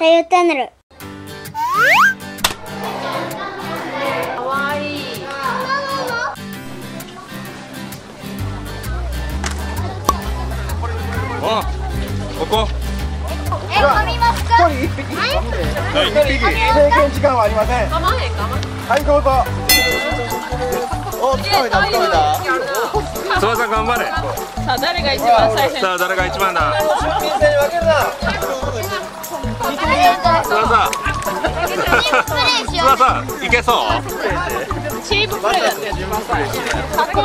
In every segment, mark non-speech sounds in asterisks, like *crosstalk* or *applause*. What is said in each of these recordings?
たゆチャンネルかわいいあこ。こ。え飲みますか一匹一匹制限時間はありませんかまへんかまへんはいどうぞお疲れた疲れた翼頑張れさあ誰が一番最初さあ誰が一番だ金銭に分けるな翼翼い。けそうチームプレーだって囲い。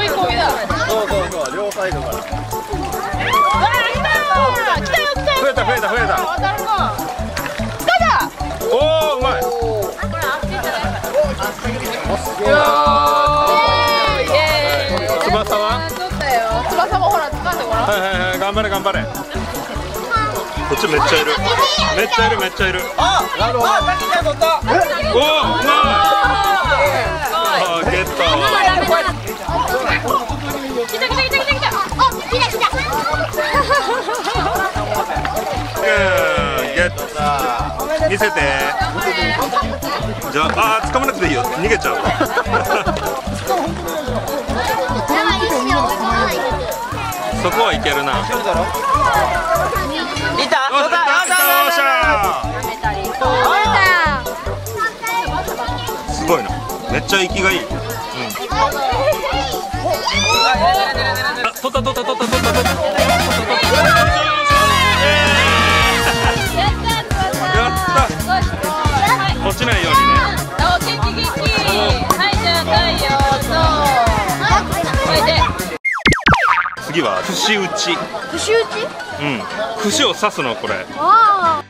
込みだそうそうそう両サイドからわあ来たよ。来たよ。来たよ。増えた増えた増えた渡るな来ただおおうまいこれあっちじゃないおイエーイ翼は翼もほら掴んでごらんはいはいはい頑張れ頑張れこっちめっちゃいる。めっちゃいるめっちゃいる。あなるほど。あタキちゃん取ったおおうまいあーゲット。来た来た来た来た来たお来た来たうんゲット。見せてじゃああー掴まなくていいよ逃げちゃうそこはいけるなっちゃ息がいい、うん、あ取った取った取った取った取った落ちないようにねお元気元気はいじゃ太陽とおいで次は節打ち串打ちうん節を刺すのこれああ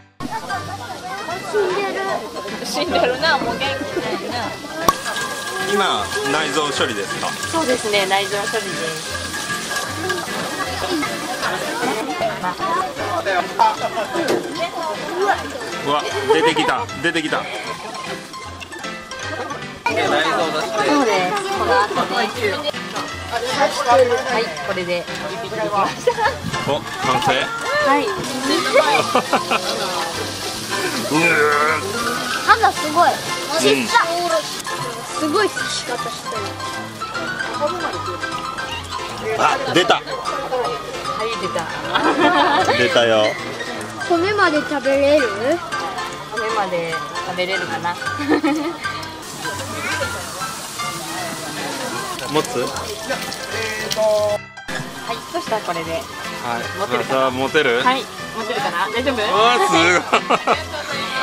死んでる死んでるなもう元気ないな今内臓処理ですか？そうですね内臓処理です。うわ出てきた出てきた。そうです。この後ね。はいこれで。一匹できましたお完成。はい、*laughs* 歯がすごい。ちっちゃ。すごい刺し方してる。あ出た。はい出た。出たよ。骨まで食べれる？骨まで食べれるかな。持つ？はいそした？らこれで。はい。持てる翼持てる？はい持てるかな？大丈夫？うわすごい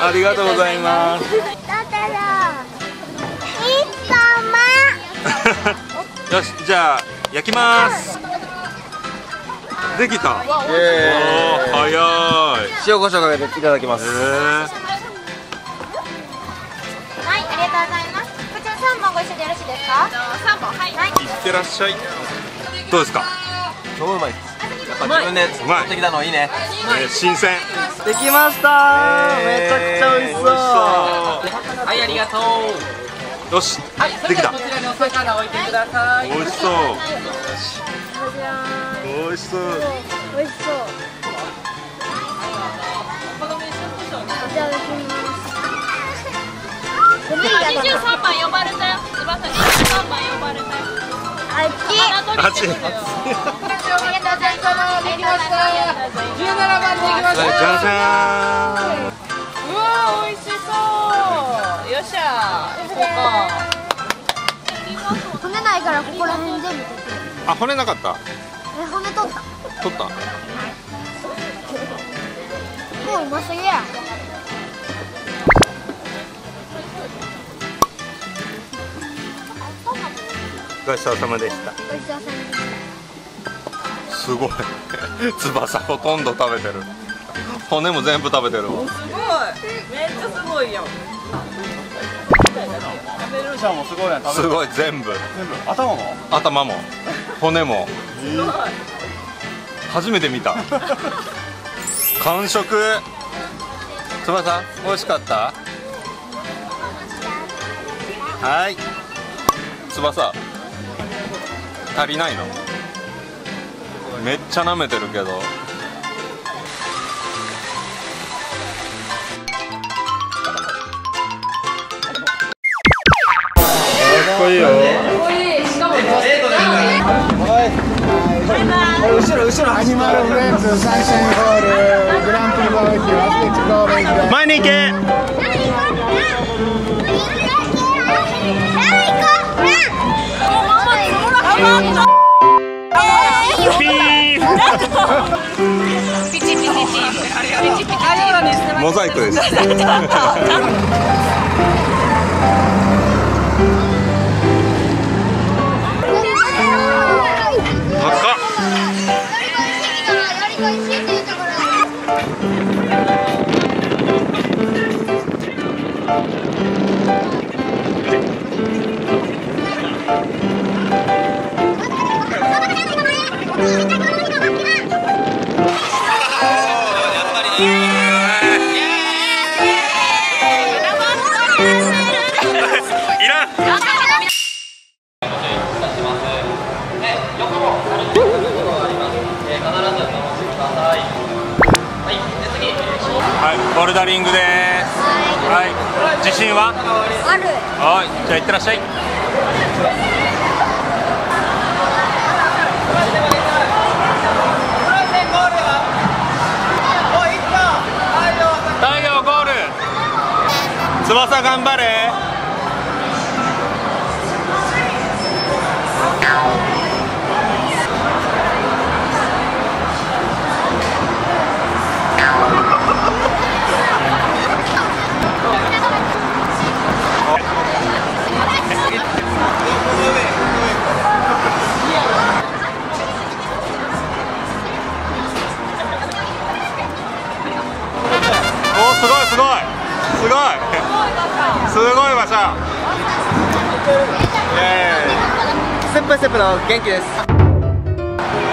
ありがとうございます。だからいつよしじゃあ焼きます。できた。早い。塩コショウかけていただきます。えはい、ありがとうございます。こちら三本ご一緒でよろしいですか？三本はい。はい。ー、いってらっしゃい。どうですか、超うまい。ですぱ自分でうまい作ってきたのいいね。えー新鮮。できました。めちゃくちゃ美味しそう。はい、ありがとう。よしはい、そできた。れではこちらにお魚置いてください。美味しそう。美味しそう。美味しそう。いただきます。二十三番呼ばれたよ。翼二十三番呼ばれたよ。あっち。番できましはいじゃじゃーんうわ美味しそう。よっしゃ行こうか骨ないからここら辺全部取って。る。あ骨なかったえ、骨取った。取った。もううますぎや。ごちそうさまでした。ごちそうさまですすごい。翼ほとんど食べてる。骨も全部食べてるわ。すごい。めっちゃすごいよシャもすごいやんすごい全部。全部。頭も？頭も。骨も。初めて見た。完食。翼美味しかった。はい。翼。足りないの？めっちゃ舐めてるけど。かっこいいよ。後ろ後ろアニマルフレンズサンシャインホールグランプリバーベキューアスレチックオー。前に行け。何行こう。何行こう。モザイクです *laughs* はい、ボルダリングです。はい、自信は？あるはい、じゃあ行ってらっしゃい。太陽ゴール。翼頑張れ。ごい馬車イエステップステップの元気です。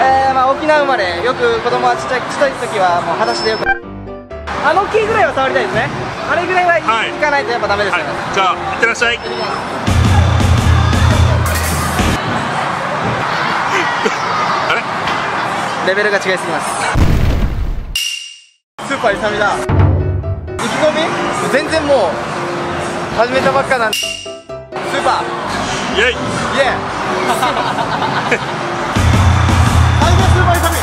えー、まあ沖縄生まれ。よく子供はちっちゃいちっちゃい時はもう裸足でよく。あの木ぐらいは触りたいですね。あれぐらいはいはい。行かないとやっぱダメですね、はい、じゃあ行ってらっしゃい。*laughs* あれ？レベルが違いすぎます。スーパー勇みだ。意気込み？全然もう始めたばっかなんで。スーパー。イエイ。イエー最後スーパー勇み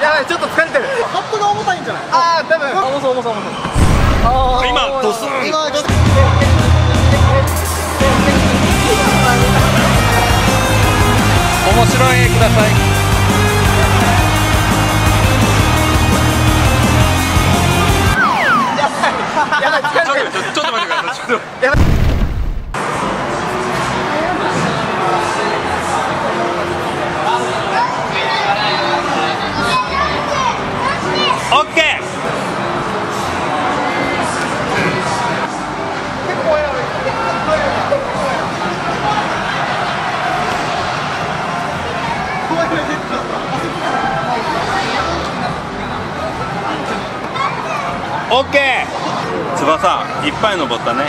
やばいちょっと疲れてる。ハットが重たいんじゃないああ多分。重そう重そう重そう。あー。今ドスン。今ドスン面白い絵くださいちょっとちょっと待ってください。ちょっとやばいオッケーオッケー翼いっぱい登ったね。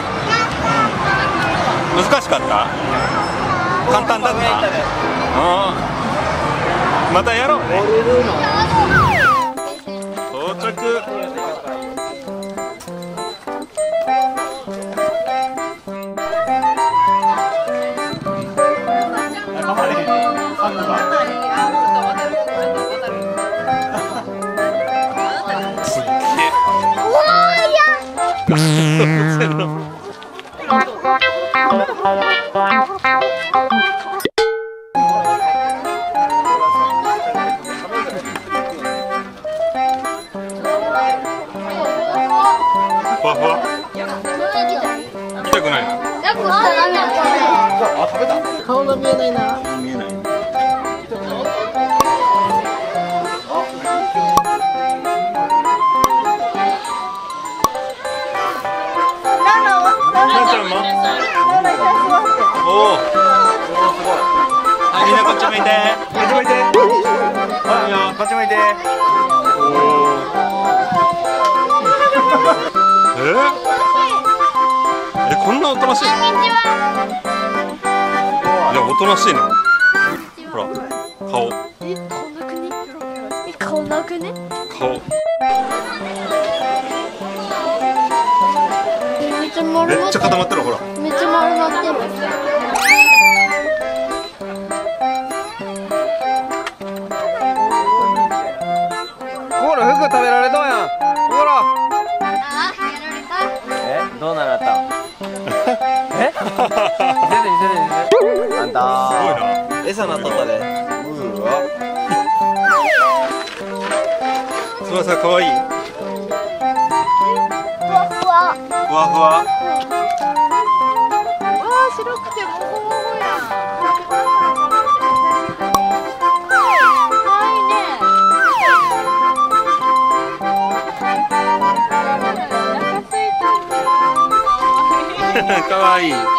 難しかった？簡単だった？うん。またやろうね。到着顔が見えないなこっち向いて。こっち向いて。はいよこっち向いて。えー、え？こんなおとなしいの？いやおとなしいの。ほら顔。顔なくね？顔。っちゃ丸めっちゃ固まってるほら。めっちゃ丸まってるべられとんやん。コールあやられた。えどうならった？え？*laughs* 見せて見せて見せてあんた。すごいな。餌なっとったで。うわすまさんかわい。い。ふわふわふわふわかわ